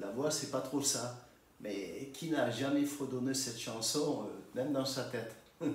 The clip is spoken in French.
La voix, c'est pas trop ça. Mais qui n'a jamais fredonné cette chanson, euh, même dans sa tête?